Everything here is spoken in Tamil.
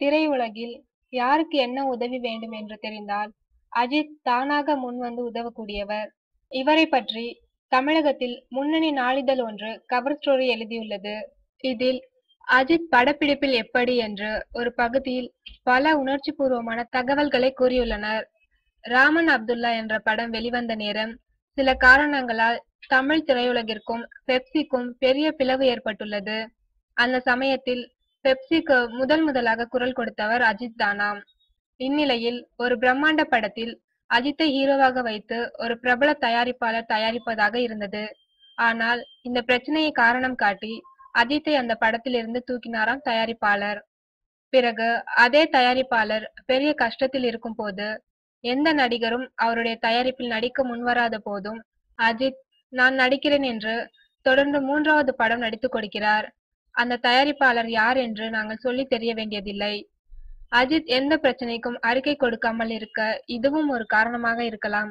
திரையுலகில் யாருக்கு என்ன உதவி வேண்டும் என்று தெரிந்தால் அஜித் தானாக முன்வந்து உதவக்கூடியவர். இவரை பற்றி தமிழகத்தில் முன்னணி நாளிதழ் ஒன்று கவர் ஸ்டோரி எழுதியுள்ளது. இதில் அஜித் படப்பிடிப்பில் எப்படி? என்று ஒரு பகுதியில் பல உணர்ச்சி பூர்வமான தகவல்களை கூறியுள்ளனர். ராமன் அப்துல்லா என்ற படம் வெளிவந்த நேரம் சில காரணங்களால் தமிழ் திரையுலகிற்கும் பெப்சிக்கும் பெரிய பிளவு ஏற்பட்டுள்ளது. அந்த சமயத்தில் பெப்சிக்கு முதல் முதலாக குரல் கொடுத்தவர் அஜித் தானாம் இந்நிலையில் ஒரு பிரம்மாண்ட படத்தில் அஜித்தை ஹீரோவாக வைத்து ஒரு பிரபல தயாரிப்பாளர் தயாரிப்பதாக இருந்தது. ஆனால் இந்த பிரச்சனையை காரணம் காட்டி அஜித்தை அந்த படத்திலிருந்து தூக்கினாராம் தயாரிப்பாளர். பிறகு அதே தயாரிப்பாளர் பெரிய கஷ்டத்தில் இருக்கும் போது எந்த நடிகரும் அவருடைய தயாரிப்பில் நடிக்க முன்வராத போதும் அஜித் நான் நடிக்கிறேன் என்று தொடர்ந்து மூன்றாவது படம் நடித்து கொடுக்கிறார். அந்த தயாரிப்பாளர் யார் என்று நாங்கள் சொல்லி தெரிய வேண்டியதில்லை. அஜித் எந்த பிரச்சனைக்கும் அறிக்கை கொடுக்காமல் இருக்க இதுவும் ஒரு காரணமாக இருக்கலாம்.